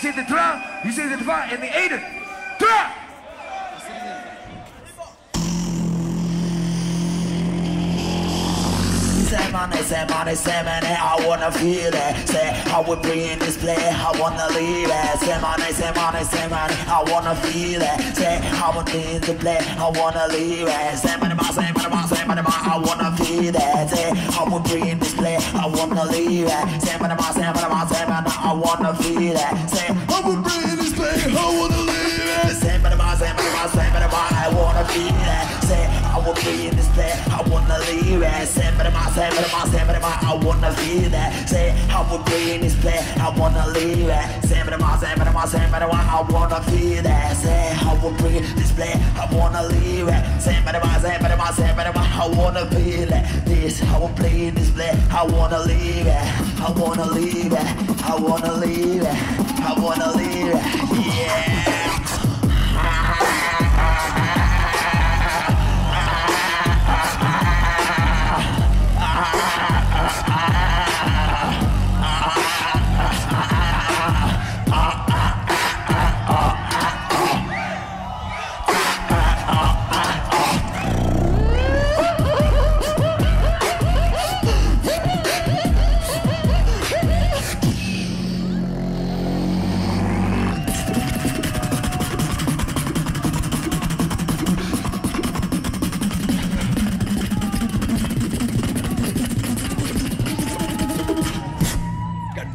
You see the drum, you see the divine, and the Aiden. Drum! Money, say money, say money, I wanna feel it. Say how we bring this play, I wanna leave it. Say money, say money, say money, I wanna feel it. Say how we bring the play, I wanna leave it. Say money, ma, say money, ma, say money, ma, I wanna feel it. Say how we bring this play, I wanna leave it. Say money, ma, say money, ma, say money, I wanna feel it. Say how we bring this play, I wanna leave it. Say money, ma, say money, ma, say money, I wanna feel it. Say I will be in this play, I wanna leave it. Say say money, ma, say money, ma, I wanna feel that. Say will be in this play, I wanna leave it. Say money, ma, say money, ma, say money, ma, I wanna feel that. Say will be in this play, I wanna leave it. Say money, ma, say money, ma, say money, ma, I wanna feel it. This I will play this play, I wanna leave it. I wanna leave it. I wanna leave it. I wanna leave it. Yeah.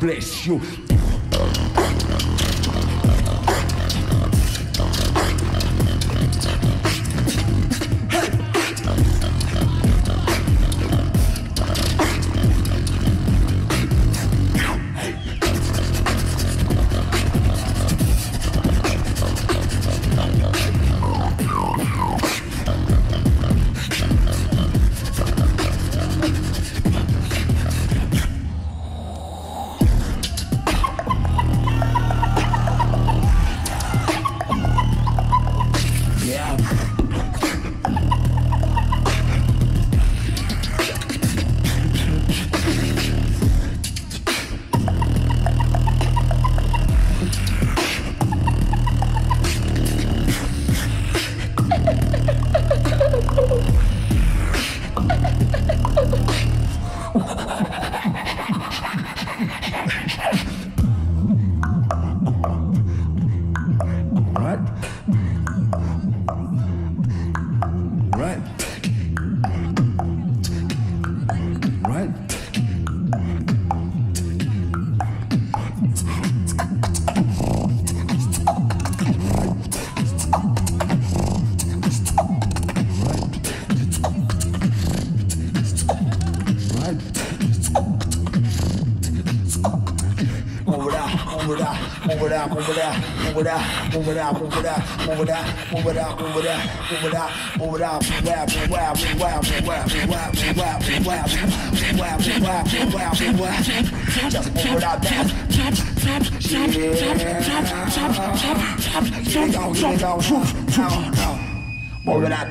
Bless you. Move it out, move it out, move it out, move it out, move it out, move it out, move it out, move it out, move it out, move it out, move it out, move it out, move out, move out, move out, move out, move out, move out, move out, move out, move out, move out, move out. Just move it out, dance. Yeah. Here we go, here we go. No, no. Move it out,